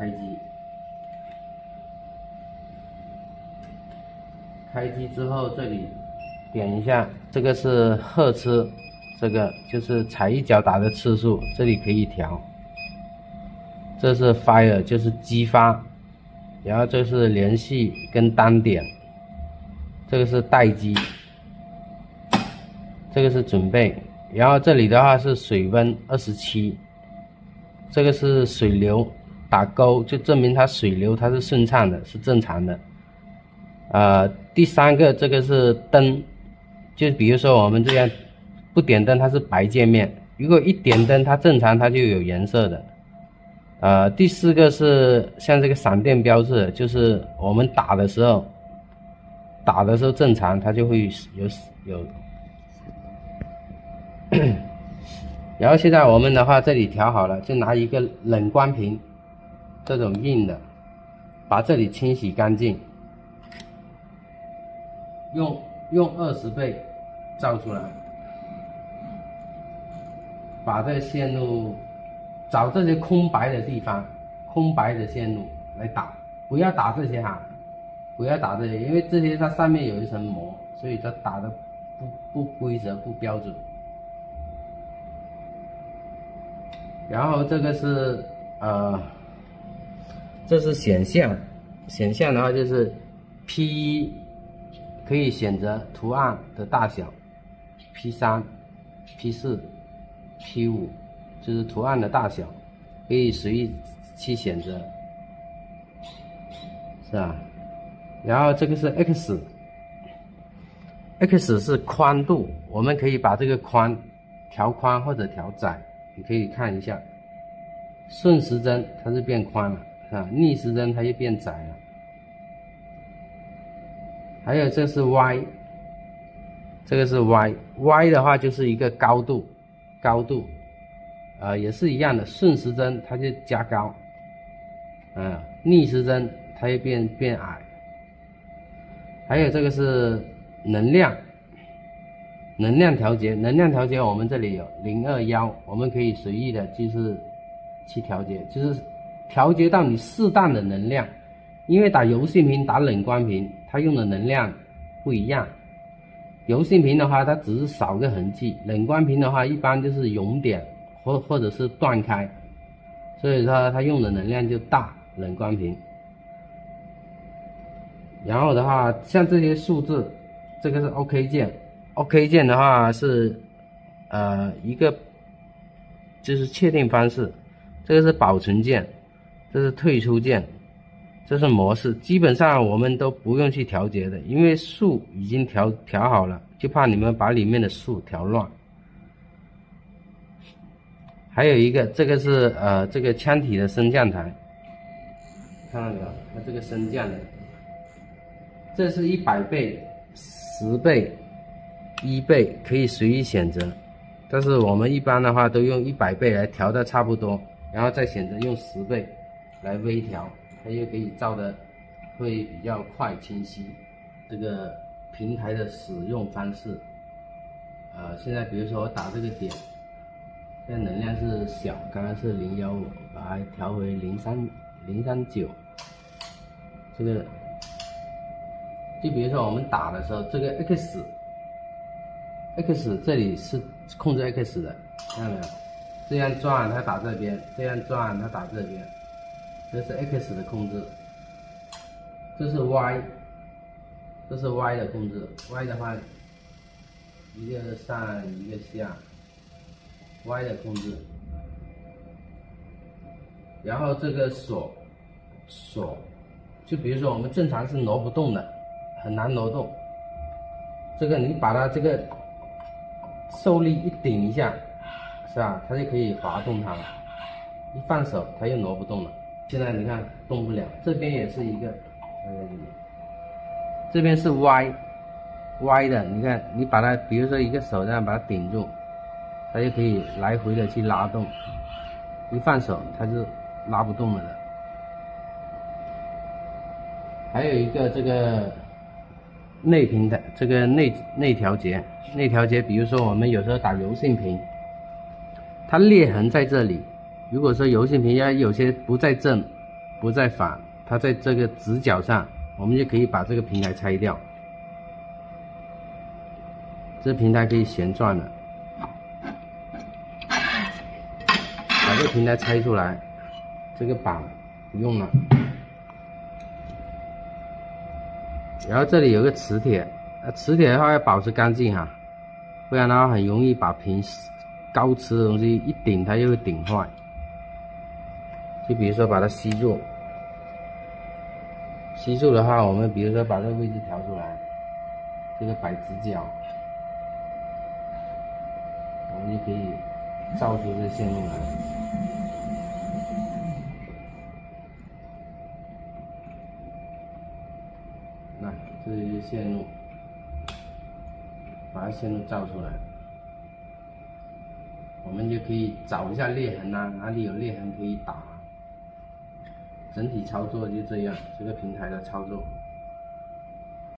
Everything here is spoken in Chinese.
开机，开机之后这里点一下，这个是赫兹，这个就是踩一脚打的次数，这里可以调。这是 fire 就是激发，然后这是连续跟单点，这个是待机，这个是准备，然后这里的话是水温二十七，这个是水流。打勾就证明它水流它是顺畅的，是正常的。呃，第三个这个是灯，就比如说我们这样不点灯它是白界面，如果一点灯它正常它就有颜色的。呃，第四个是像这个闪电标志，就是我们打的时候，打的时候正常它就会有有。然后现在我们的话这里调好了，就拿一个冷光屏。这种硬的，把这里清洗干净，用用二十倍照出来，把这个线路找这些空白的地方，空白的线路来打，不要打这些哈，不要打这些，因为这些它上面有一层膜，所以它打的不不规则不标准。然后这个是呃。这是选项，选项的话就是 P 一可以选择图案的大小，P 三、P 四、P 五就是图案的大小，可以随意去选择，是吧？然后这个是 X，X 是宽度，我们可以把这个宽调宽或者调窄，你可以看一下，顺时针它是变宽了。啊，逆时针它就变窄了。还有这是 Y，这个是 Y，Y 的话就是一个高度，高度，呃，也是一样的，顺时针它就加高，嗯，逆时针它就变变矮。还有这个是能量，能量调节，能量调节我们这里有零二幺，我们可以随意的就是去调节，就是。调节到你适当的能量，因为打油性屏、打冷光屏，它用的能量不一样。油性屏的话，它只是少个痕迹；冷光屏的话，一般就是熔点或或者是断开，所以说它用的能量就大。冷光屏。然后的话，像这些数字，这个是 OK 键，OK 键的话是呃一个就是确定方式，这个是保存键。这是退出键，这是模式，基本上我们都不用去调节的，因为数已经调调好了，就怕你们把里面的数调乱。还有一个，这个是呃这个腔体的升降台，看到没有？它这个升降的，这是一百倍、十倍、一倍，可以随意选择，但是我们一般的话都用一百倍来调的差不多，然后再选择用十倍。来微调，它又可以照的会比较快清晰。这个平台的使用方式，呃，现在比如说我打这个点，现在能量是小，刚刚是零幺五，把它调回零三零三九。这个，就比如说我们打的时候，这个 X，X 这里是控制 X 的，看到没有？这样转它打这边，这样转它打这边。这是 X 的控制，这是 Y，这是 Y 的控制。Y 的话，一个上一个下，Y 的控制。然后这个锁锁，就比如说我们正常是挪不动的，很难挪动。这个你把它这个受力一顶一下，是吧？它就可以滑动它了。一放手，它又挪不动了。现在你看动不了，这边也是一个，这边是歪，歪的。你看，你把它，比如说一个手这样把它顶住，它就可以来回的去拉动。一放手，它就拉不动了的。还有一个这个内屏的，这个内内调节，内调节。比如说我们有时候打柔性屏，它裂痕在这里。如果说油性屏要有些不在正，不在反，它在这个直角上，我们就可以把这个平台拆掉。这平台可以旋转的，把这个平台拆出来，这个板不用了。然后这里有个磁铁，磁铁的话要保持干净哈，不然的话很容易把平高磁的东西一顶，它就会顶坏。就比如说把它吸住，吸住的话，我们比如说把这个位置调出来，这个摆直角，我们就可以照出这线路来。那这是线路，把线路照出来。我们就可以找一下裂痕呐，哪里有裂痕可以打。整体操作就这样，这个平台的操作。